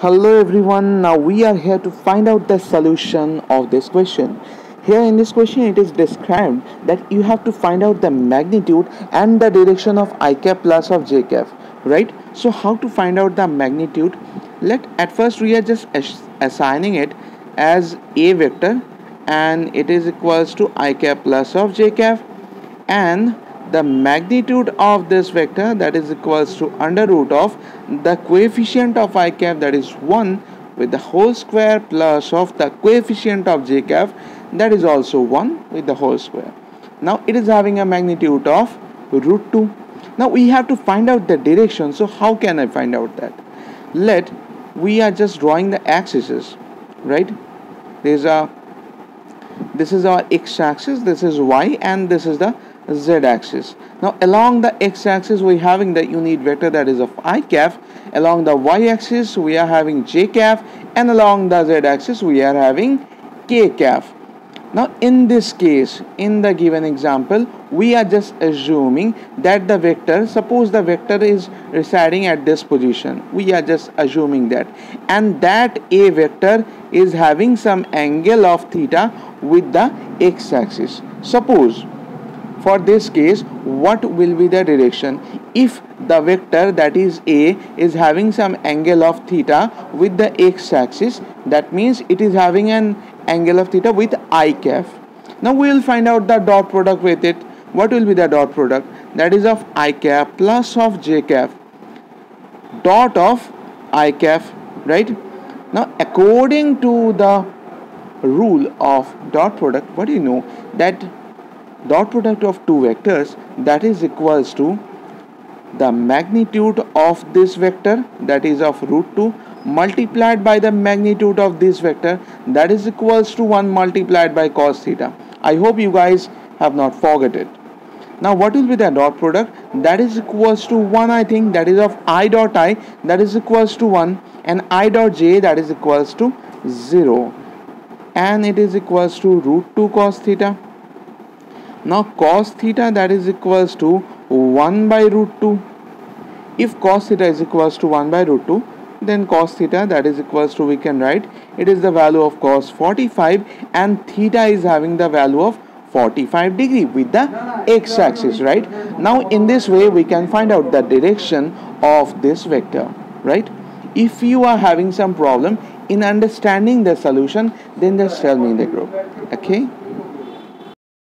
Hello everyone, now we are here to find out the solution of this question. Here in this question it is described that you have to find out the magnitude and the direction of i cap plus of j cap, right? So how to find out the magnitude? Let at first we are just assigning it as a vector and it is equals to i cap plus of j cap and the magnitude of this vector that is equals to under root of the coefficient of i cap that is 1 with the whole square plus of the coefficient of j cap that is also 1 with the whole square. Now it is having a magnitude of root 2. Now we have to find out the direction so how can I find out that? Let we are just drawing the axes right there is a this is our x-axis this is y and this is the z-axis now along the x-axis we're having the unit vector that is of i cap. Along the y-axis we are having j cap. And along the z-axis we are having k cap. Now in this case in the given example we are just assuming that the vector suppose the vector is residing at this position. We are just assuming that. And that a vector is having some angle of theta with the x-axis suppose for this case what will be the direction? If the vector that is a is having some angle of theta with the x-axis that means it is having an angle of theta with i cap. Now we will find out the dot product with it. What will be the dot product? That is of i cap plus of j cap. Dot of i cap right? Now according to the rule of dot product what do you know? That dot product of two vectors that is equals to the magnitude of this vector that is of root 2 multiplied by the magnitude of this vector that is equals to 1 multiplied by cos theta. I hope you guys have not forget it. Now what will be the dot product that is equals to 1 I think that is of i dot i that is equals to 1 and i dot j that is equals to 0 and it is equals to root 2 cos theta now cos theta that is equals to 1 by root 2. If cos theta is equals to 1 by root 2 then cos theta that is equals to we can write it is the value of cos 45 and theta is having the value of 45 degree with the x-axis right? now in this way we can find out the direction of this vector right? If you are having some problem in understanding the solution then just tell me in the group okay